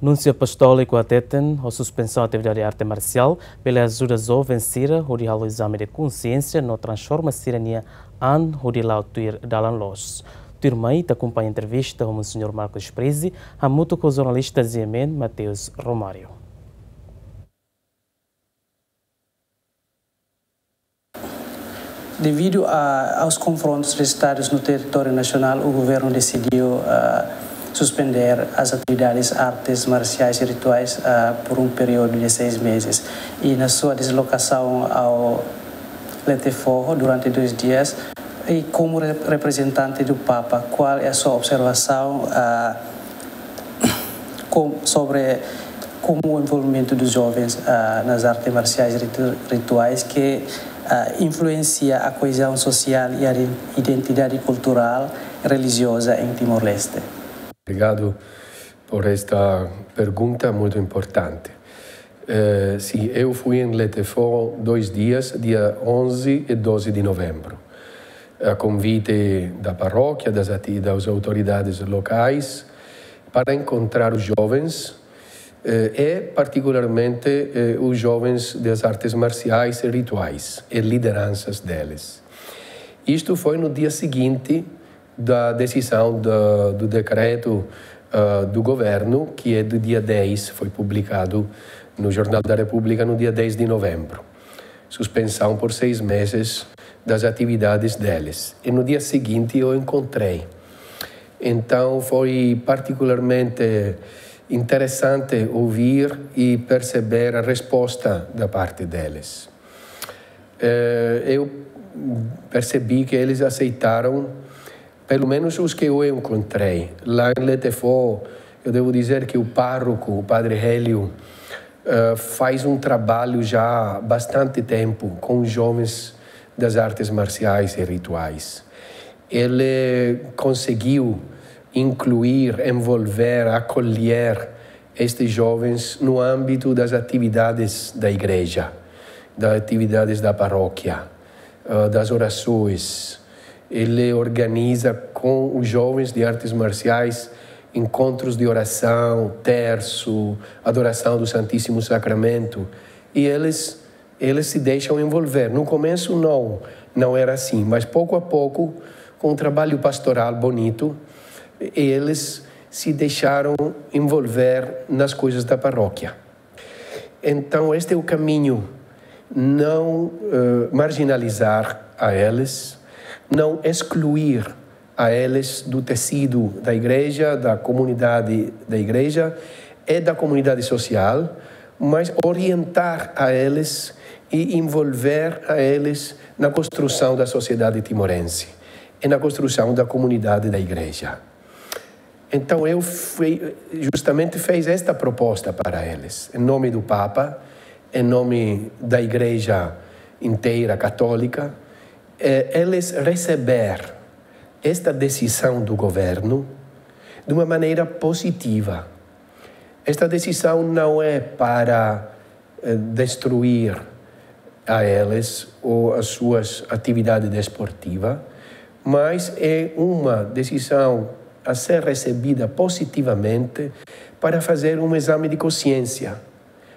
Núncio Apostólico ateten a suspensão da atividade de arte marcial pela ajuda jovens sira o o exame de consciência no transforma sirania an o de lá tuir dalan los. Turmai te acompanha a entrevista com o Sr. Marcos Prezi, a muito com o jornalista Ziemen Mateus Romário. Devido a, aos confrontos registrados no território nacional, o governo decidiu uh, suspender as atividades artes marciais e rituais uh, por um período de seis meses. E na sua deslocação ao Leteforro durante dois dias, e como representante do Papa, qual é a sua observação uh, com, sobre como o envolvimento dos jovens uh, nas artes marciais rituais que uh, influencia a coesão social e a identidade cultural religiosa em Timor-Leste? Obrigado por esta pergunta muito importante. Uh, sim, eu fui em Letefort dois dias, dia 11 e 12 de novembro a convite da paróquia, das, das autoridades locais, para encontrar os jovens eh, e, particularmente, eh, os jovens das artes marciais e rituais e lideranças deles. Isto foi no dia seguinte da decisão do, do decreto uh, do governo, que é do dia 10, foi publicado no Jornal da República no dia 10 de novembro. Suspensão por seis meses das atividades deles. E no dia seguinte eu encontrei. Então foi particularmente interessante ouvir e perceber a resposta da parte deles. Eh, eu percebi que eles aceitaram, pelo menos os que eu encontrei. Lá em Letefort, eu devo dizer que o pároco, o padre Hélio, eh, faz um trabalho já há bastante tempo com jovens das artes marciais e rituais. Ele conseguiu incluir, envolver, acolher estes jovens no âmbito das atividades da igreja, das atividades da paróquia, ah, das orações. Ele organiza com os jovens de artes marciais encontros de oração, terço, adoração do Santíssimo Sacramento, e eles eles se deixam envolver. No começo, não, não era assim, mas pouco a pouco, com um trabalho pastoral bonito, eles se deixaram envolver nas coisas da paróquia. Então, este é o caminho, não uh, marginalizar a eles, não excluir a eles do tecido da igreja, da comunidade da igreja e da comunidade social, mas orientar a eles e envolver a eles na construção da sociedade timorense e na construção da comunidade da igreja. Então eu fui, justamente fez esta proposta para eles, em nome do Papa, em nome da igreja inteira católica, eh, eles receber esta decisão do governo de uma maneira positiva. Esta decisão não é para eh, destruir a elas ou as suas atividades desportivas, mas é uma decisão a ser recebida positivamente para fazer um exame de consciência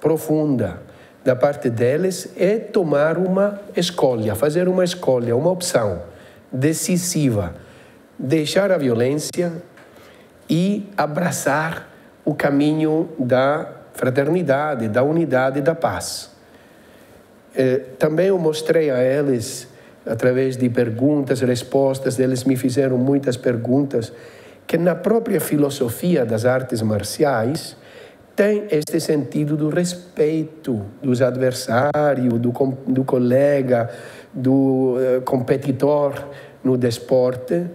profunda da parte deles e tomar uma escolha, fazer uma escolha, uma opção decisiva, deixar a violência e abraçar o caminho da fraternidade, da unidade da paz. Eh, também eu mostrei a eles, através de perguntas respostas, eles me fizeram muitas perguntas, que na própria filosofia das artes marciais tem este sentido do respeito dos adversários, do, do colega, do uh, competidor no desporto.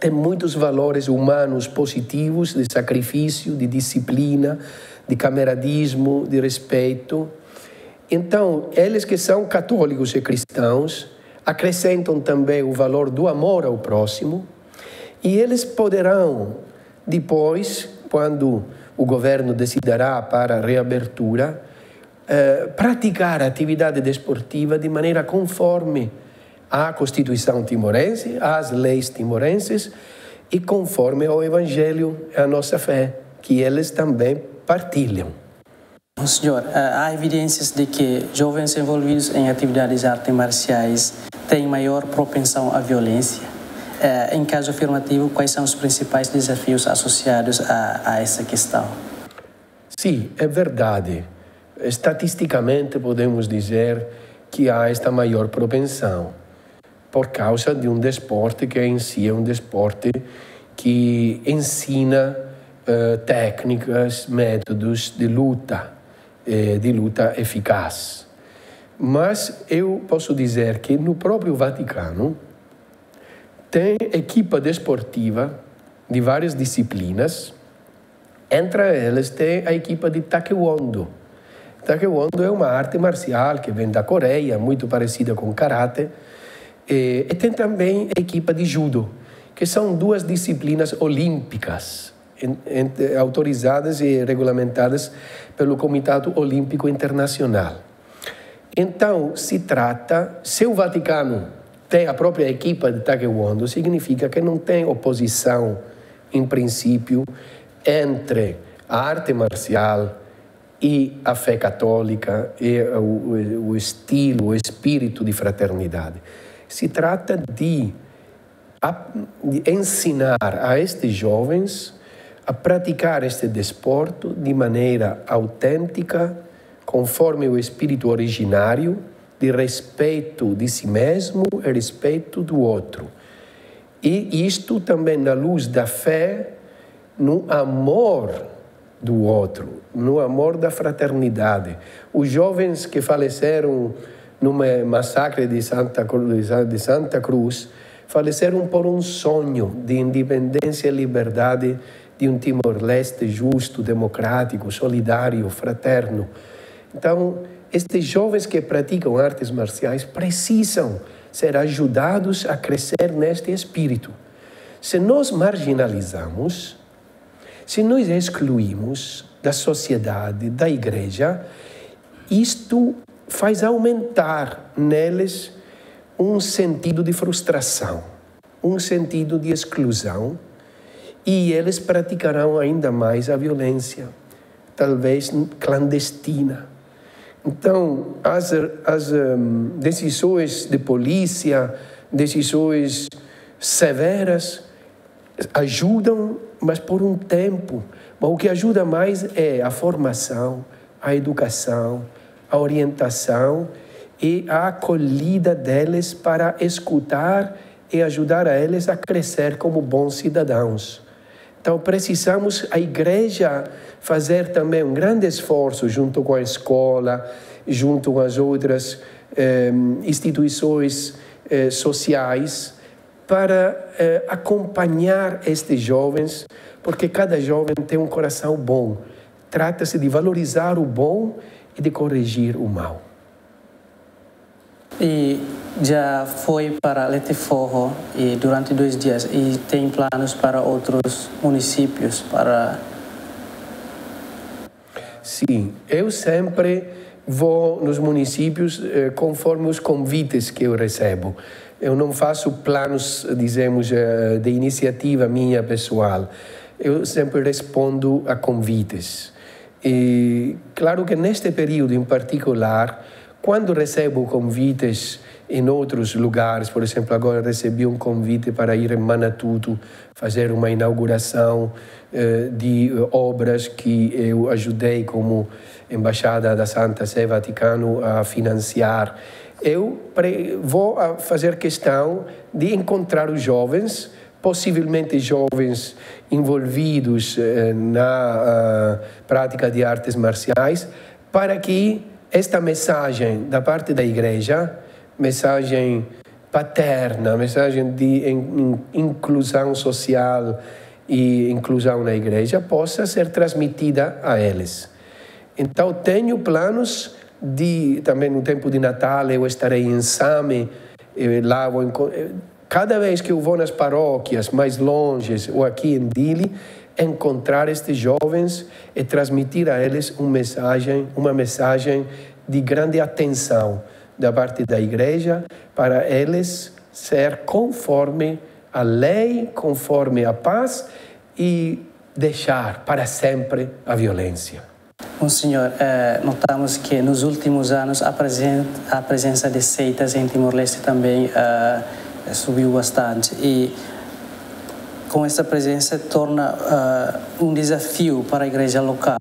Tem muitos valores humanos positivos de sacrifício, de disciplina, de camaradismo, de respeito. Então, eles que são católicos e cristãos acrescentam também o valor do amor ao próximo e eles poderão, depois, quando o governo decidirá para a reabertura, eh, praticar a atividade desportiva de maneira conforme à Constituição timorense, às leis timorenses e conforme ao Evangelho, à nossa fé que eles também partilham. Senhor, eh, há evidências de que jovens envolvidos em atividades artes marciais têm maior propensão à violência. Eh, em caso afirmativo, quais são os principais desafios associados a, a essa questão? Sim, é verdade. Estatisticamente, podemos dizer que há esta maior propensão por causa de um desporto que em si é um desporto que ensina uh, técnicas, métodos de luta, eh, de luta eficaz. Mas eu posso dizer que no próprio Vaticano tem equipa desportiva de várias disciplinas, entre elas tem a equipa de Taekwondo. Taekwondo é uma arte marcial que vem da Coreia, muito parecida com Karate, e, e tem também a equipa de Judo, que são duas disciplinas olímpicas autorizadas e regulamentadas pelo Comitado Olímpico Internacional. Então, se trata, se o Vaticano tem a própria equipa de Taekwondo, significa que não tem oposição, em princípio, entre a arte marcial e a fé católica e o, o estilo, o espírito de fraternidade. Se trata de, de ensinar a estes jovens a praticar este desporto de maneira autêntica, conforme o espírito originário, de respeito de si mesmo e respeito do outro. E isto também na luz da fé, no amor do outro, no amor da fraternidade. Os jovens que faleceram no massacre de Santa, de Santa Cruz faleceram por um sonho de independência e liberdade de um Timor-Leste justo, democrático, solidário, fraterno. Então, estes jovens que praticam artes marciais precisam ser ajudados a crescer neste espírito. Se nós marginalizamos, se nós excluímos da sociedade, da igreja, isto faz aumentar neles um sentido de frustração, um sentido de exclusão e eles praticarão ainda mais a violência, talvez clandestina. Então, as, as um, decisões de polícia, decisões severas, ajudam, mas por um tempo. Mas o que ajuda mais é a formação, a educação, a orientação e a acolhida deles para escutar e ajudar a eles a crescer como bons cidadãos. Então precisamos a igreja fazer também um grande esforço junto com a escola, junto com as outras eh, instituições eh, sociais para eh, acompanhar estes jovens, porque cada jovem tem um coração bom. Trata-se de valorizar o bom e de corrigir o mal. E já foi para Leteforro e durante dois dias e tem planos para outros municípios para Sim, eu sempre vou nos municípios eh, conforme os convites que eu recebo. Eu não faço planos, dizemos, eh, de iniciativa minha pessoal. Eu sempre respondo a convites. E claro que neste período em particular, quando recebo convites em outros lugares, por exemplo, agora recebi um convite para ir em Manatuto fazer uma inauguração eh, de obras que eu ajudei como embaixada da Santa Sé Vaticano a financiar. Eu vou fazer questão de encontrar os jovens, possivelmente jovens envolvidos eh, na uh, prática de artes marciais, para que esta mensagem da parte da igreja, mensagem paterna, mensagem de inclusão social e inclusão na igreja, possa ser transmitida a eles. Então, tenho planos de, também no tempo de Natal, eu estarei em Same, lá vou, cada vez que eu vou nas paróquias mais longes ou aqui em Dili, encontrar estes jovens e transmitir a eles uma mensagem, uma mensagem de grande atenção da parte da igreja para eles ser conforme a lei, conforme a paz e deixar para sempre a violência. Bom, senhor, eh, notamos que nos últimos anos a, presen a presença de seitas em Timor-Leste também eh, subiu bastante e com essa presença torna uh, um desafio para a igreja local.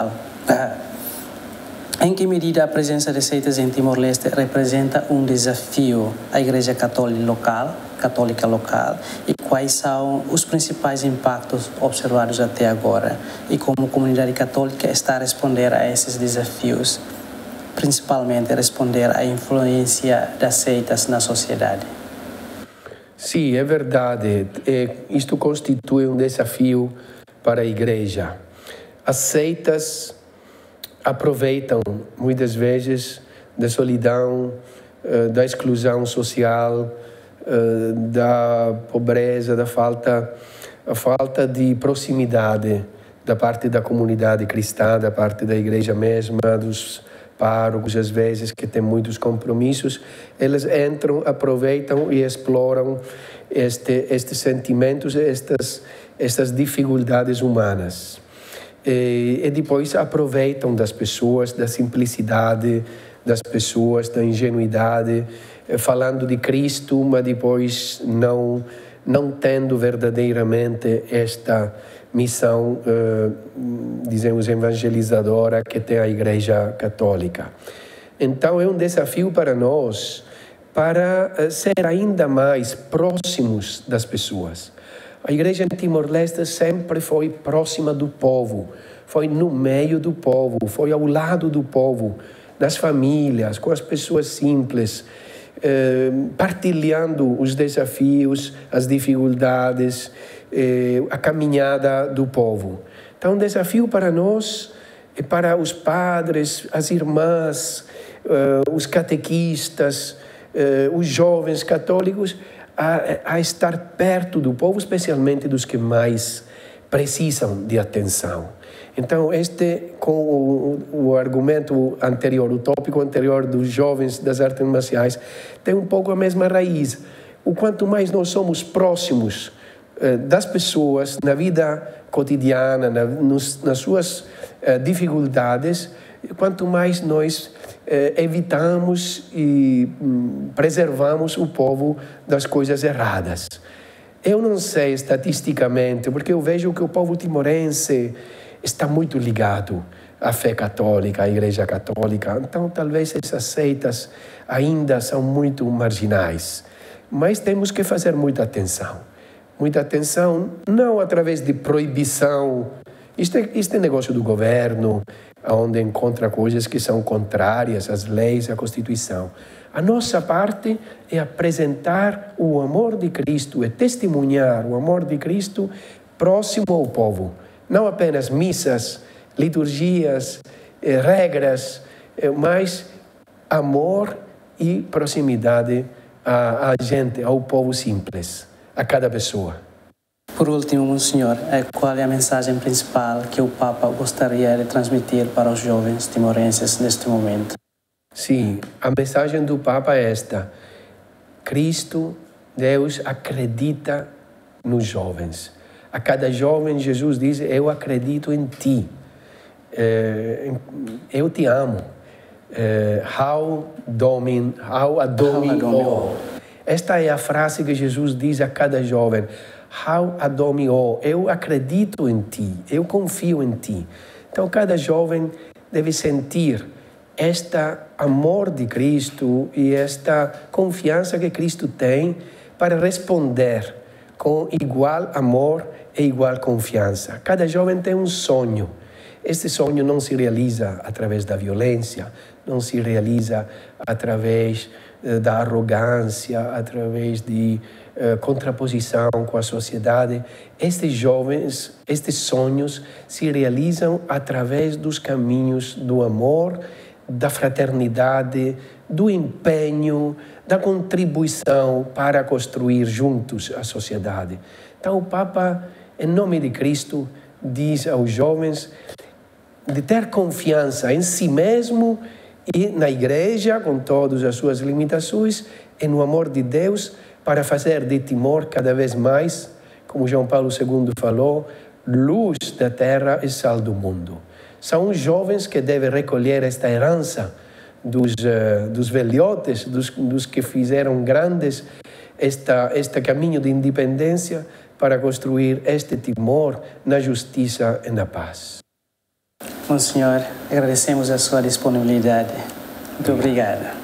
Em que medida a presença de seitas em Timor-Leste representa um desafio à igreja católica local, católica local e quais são os principais impactos observados até agora e como a comunidade católica está a responder a esses desafios, principalmente responder à influência das seitas na sociedade? Sim, é verdade. É, isto constitui um desafio para a igreja. As seitas aproveitam muitas vezes da solidão, eh, da exclusão social, eh, da pobreza, da falta, a falta de proximidade da parte da comunidade cristã, da parte da igreja mesma, dos párocos, às vezes, que têm muitos compromissos, eles entram, aproveitam e exploram este, estes sentimentos, estas, estas dificuldades humanas. E, e depois aproveitam das pessoas, da simplicidade das pessoas, da ingenuidade, eh, falando de Cristo, mas depois não, não tendo verdadeiramente esta missão, uh, dizemos, evangelizadora que tem a Igreja Católica. Então é um desafio para nós para ser ainda mais próximos das pessoas. A igreja em Timor-Leste sempre foi próxima do povo, foi no meio do povo, foi ao lado do povo, das famílias, com as pessoas simples, eh, partilhando os desafios, as dificuldades, eh, a caminhada do povo. Então, um desafio para nós e para os padres, as irmãs, eh, os catequistas, eh, os jovens católicos, a, a estar perto do povo, especialmente dos que mais precisam de atenção. Então, este, com o, o, argumento anterior, o tópico anterior dos jovens das artes marciais, tem um pouco a mesma raiz. O quanto mais nós somos próximos eh, das pessoas na vida cotidiana, na, nos, nas suas eh, dificuldades, quanto mais nós eh, evitamos e hum, preservamos o povo das coisas erradas. Eu não sei estatisticamente, porque eu vejo que o povo timorense está muito ligado à fé católica, à Igreja Católica. Então, talvez essas seitas ainda são muito marginais. Mas temos que fazer muita atenção muita atenção, não através de proibição. Isto é, isto é negócio do governo, onde encontra coisas que são contrárias às leis e à Constituição. A nossa parte é apresentar o amor de Cristo, é testemunhar o amor de Cristo próximo ao povo. Não apenas missas, liturgias, eh, regras, eh, mas amor e proximidade à, à gente, ao povo simples a cada pessoa. Por último, Monsenhor, eh, qual é a mensagem principal que o Papa gostaria de transmitir para os jovens timorenses neste momento? Sim, a mensagem do Papa é esta: Cristo, Deus, acredita nos jovens. A cada jovem, Jesus diz: Eu acredito em ti. Eh, eu te amo. Eh, how domin, how adomi, esta é a frase que Jesus diz a cada jovem. How adomio, eu acredito em ti, eu confio em ti. Então, cada jovem deve sentir este amor de Cristo e esta confiança que Cristo tem para responder com igual amor e igual confiança. Cada jovem tem um sonho. Este sonho não se realiza através da violência, não se realiza através eh, da arrogância, através de uh, contraposição com a sociedade. Estes jovens, estes sonhos se realizam através dos caminhos do amor, da fraternidade, do empenho, da contribuição para construir juntos a sociedade. Então, o Papa, em nome de Cristo, diz aos jovens de ter confiança em si mesmo e na igreja, com todas as suas limitações, e no amor de Deus, para fazer de Timor cada vez mais, como João Paulo II falou, luz da terra e sal do mundo. São os jovens que devem recolher esta herança dos, uh, dos velhotes, dos, dos que fizeram grandes esta, este caminho de independência para construir este Timor na justiça e na paz. Monsenhor, agradecemos a sua disponibilidade. Muito obrigado.